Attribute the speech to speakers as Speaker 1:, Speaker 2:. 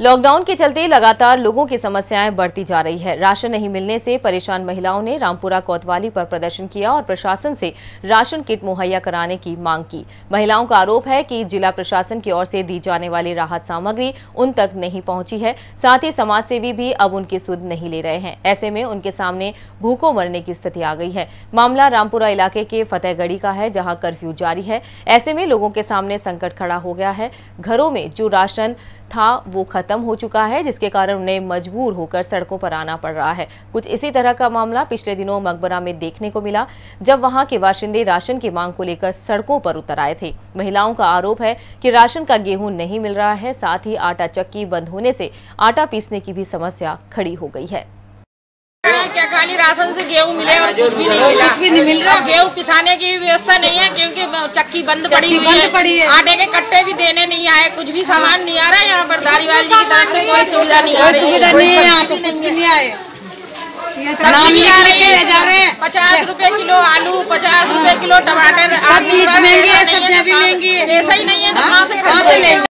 Speaker 1: Lockdown के चलते लगातार लोगों की समस्याएँ बढ़ती जा रही है। राशन नहीं मिलने से परेशान महिलाओं ने रामपुरा कोतवाली पर प्रदर्शन किया और प्रशासन से राशन किट मुहैया कराने की मांग की। महिलाओं का आरोप है कि जिला प्रशासन की ओर से दी जाने वाली राहत सामग्री उन तक नहीं पहुँची है। साथ ही समाज सेवी भी अब उनकी सुध नहीं ले रहे हैं। ऐसे में उनके सामने भूखों मरने की स्थिति आ गई है। मामला रामपुरा इलाके के फतेहगढ़ी का है, जहाँ कर्फ्यू जारी है। ऐसे में लोगों के सामने संकट खड़ा हो गया है। घरों में जो राशन था, वो खत्म हो चुका है, जिसके कारण उन्हें मजबूर होकर सड़कों पर आना पड़ रहा है। कुछ इसी तरह का मामला पिछले दिनों मकबरा में देखने को मिला, जब वहाँ के बाशिंदे राशन की मांग को लेकर सड़कों पर उतर आए थे। महिलाओं का आरोप है कि राशन का गेहूँ नहीं मिल रहा है, साथ ही आटा चक्की बंद होने से आटा पीसने की भी समस्या खड़ी हो गई है।
Speaker 2: क्या खाली राशन से गेहूँ मिले और कुछ भी नहीं मिला।
Speaker 3: कुछ भी नहीं मिल रहा।
Speaker 2: गेहूँ पिसाने की व्यवस्था नहीं है क्योंकि चक्की बंद पड़ी हुई है।
Speaker 3: पड़ी है।
Speaker 2: आटे के कट्टे भी देने नहीं आए कुछ भी सामान नहीं आ रहा है यहाँ पर। धारीवाल जी की तरफ़ से कोई सुविधा नहीं आ रही
Speaker 3: सुविधा
Speaker 2: है
Speaker 3: नहीं है यहाँ पे कुछ भी नहीं आए। नाम लिख
Speaker 2: आ
Speaker 3: लिख
Speaker 2: रही
Speaker 3: के ले जा रहे
Speaker 2: हैं। पचास रुपए किलो आलू पचास रुपए किलो टमाटर
Speaker 3: सब चीज़ महँगी है, सब्ज़ियाँ भी महँगी है।
Speaker 2: ही नहीं है
Speaker 3: हाँ?
Speaker 2: कहाँ से